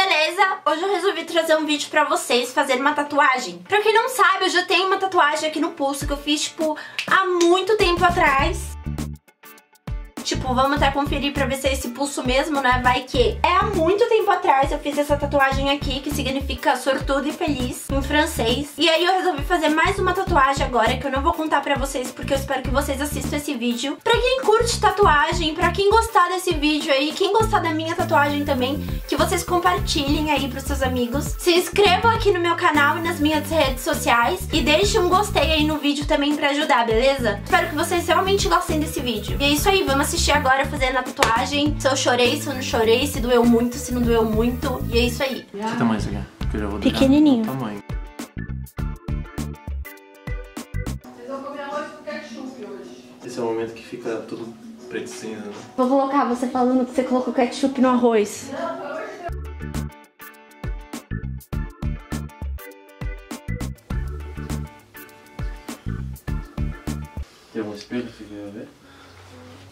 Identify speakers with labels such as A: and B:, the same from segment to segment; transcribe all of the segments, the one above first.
A: beleza? Hoje eu resolvi trazer um vídeo pra vocês fazer uma tatuagem. Pra quem não sabe, eu já tenho uma tatuagem aqui no pulso que eu fiz, tipo, há muito tempo atrás. Tipo, vamos até conferir pra ver se é esse pulso mesmo, né? Vai que. É há muito tempo atrás eu fiz essa tatuagem aqui, que significa sortudo e feliz, em francês. E aí eu resolvi fazer mais uma tatuagem agora, que eu não vou contar pra vocês, porque eu espero que vocês assistam esse vídeo. Pra quem curte tatuagem, pra quem gostar desse vídeo aí, quem gostar da minha tatuagem também, que vocês compartilhem aí pros seus amigos. Se inscrevam aqui no meu canal e nas minhas redes sociais. E deixem um gostei aí no vídeo também pra ajudar, beleza? Espero que vocês realmente gostem desse vídeo. E é isso aí, vamos assistir agora fazendo a tatuagem. Se eu chorei, se eu não chorei, se doeu muito, se não doeu muito. E é isso aí.
B: Que tamanho você quer? Que eu já vou
A: Pequenininho.
B: tamanho.
C: Vocês vão comer arroz com ketchup hoje.
B: Esse é o momento que fica tudo preto cinza, né?
A: Vou colocar você falando que você colocou ketchup no arroz.
B: Tem algum espelho que você quer ver?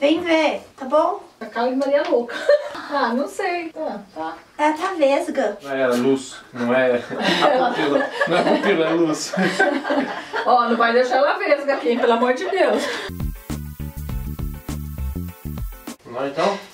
A: Vem ver, tá bom?
C: A cara de Maria louca. ah, não sei. Tá, tá.
A: É tá vesga.
B: Não é luz, não é a pupila. Não é pupila, é luz.
C: Ó, não vai deixar ela vesga aqui, pelo amor de Deus.
B: Vamos lá então?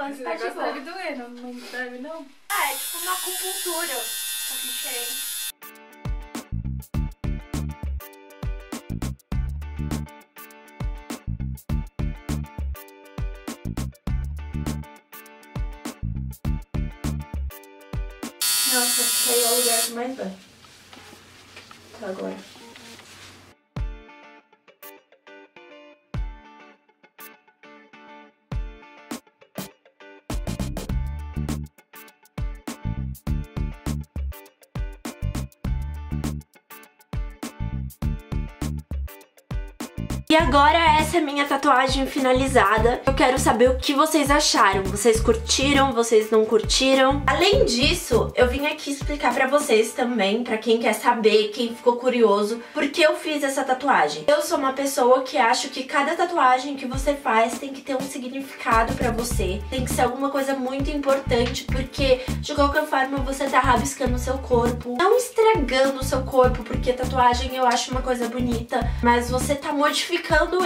A: Por enquanto
C: Esse
A: tá de
C: negócio
A: boa.
C: deve doer, não, não deve não?
A: Ah, é tipo uma acupuntura. Só que diferente. Nossa, é o lugar que mais dói. Tá agora. E agora essa é minha tatuagem finalizada. Eu quero saber o que vocês acharam. Vocês curtiram? Vocês não curtiram? Além disso, eu vim aqui explicar pra vocês também, pra quem quer saber, quem ficou curioso, por que eu fiz essa tatuagem. Eu sou uma pessoa que acho que cada tatuagem que você faz tem que ter um significado pra você. Tem que ser alguma coisa muito importante, porque de qualquer forma você tá rabiscando o seu corpo, não estragando o seu corpo, porque tatuagem eu acho uma coisa bonita, mas você tá modificando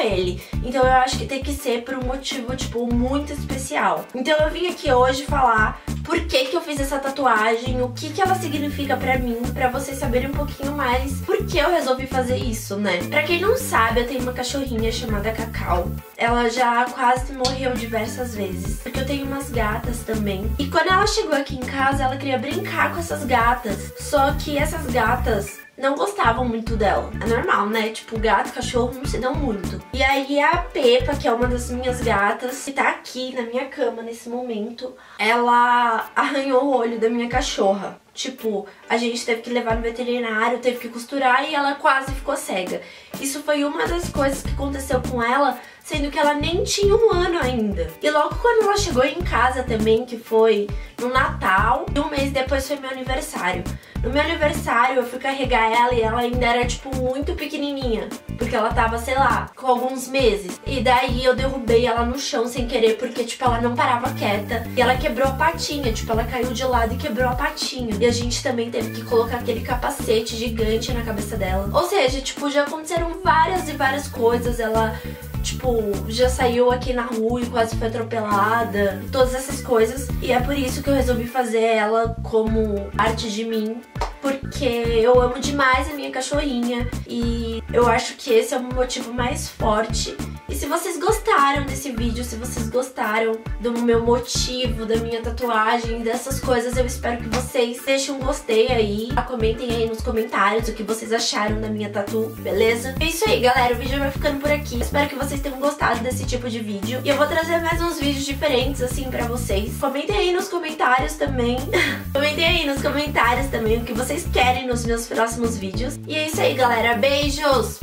A: ele. Então eu acho que tem que ser por um motivo, tipo, muito especial. Então eu vim aqui hoje falar por que que eu fiz essa tatuagem, o que que ela significa pra mim, pra vocês saberem um pouquinho mais por que eu resolvi fazer isso, né? Pra quem não sabe, eu tenho uma cachorrinha chamada Cacau. Ela já quase morreu diversas vezes, porque eu tenho umas gatas também. E quando ela chegou aqui em casa, ela queria brincar com essas gatas. Só que essas gatas não gostavam muito dela. É normal, né? Tipo, gato cachorro não se dão muito. E aí a Pepa, que é uma das minhas gatas, que tá aqui na minha cama nesse momento, ela arranhou o olho da minha cachorra. Tipo, a gente teve que levar no veterinário, teve que costurar e ela quase ficou cega. Isso foi uma das coisas que aconteceu com ela, sendo que ela nem tinha um ano ainda. E logo quando ela chegou em casa também, que foi no Natal, e um mês depois foi meu aniversário. No meu aniversário eu fui carregar ela e ela ainda era tipo muito pequenininha, porque ela tava, sei lá, com alguns meses. E daí eu derrubei ela no chão sem querer, porque tipo ela não parava quieta e ela quebrou a patinha, tipo ela caiu de lado e quebrou a patinha. E a gente também teve que colocar aquele capacete gigante na cabeça dela. Ou seja, tipo, já aconteceram várias e várias coisas. Ela tipo, já saiu aqui na rua e quase foi atropelada, todas essas coisas. E é por isso que eu resolvi fazer ela como parte de mim, porque eu amo demais a minha cachorrinha e eu acho que esse é o motivo mais forte. E se vocês gostaram desse vídeo, se vocês gostaram do meu motivo, da minha tatuagem, dessas coisas, eu espero que vocês deixem um gostei aí. Comentem aí nos comentários o que vocês acharam da minha tatu, beleza? É isso aí, galera. O vídeo vai ficando por aqui. Espero que vocês tenham gostado desse tipo de vídeo. E eu vou trazer mais uns vídeos diferentes, assim, pra vocês. Comentem aí nos comentários também. Comentem aí nos comentários também o que vocês querem nos meus próximos vídeos. E é isso aí, galera. Beijos!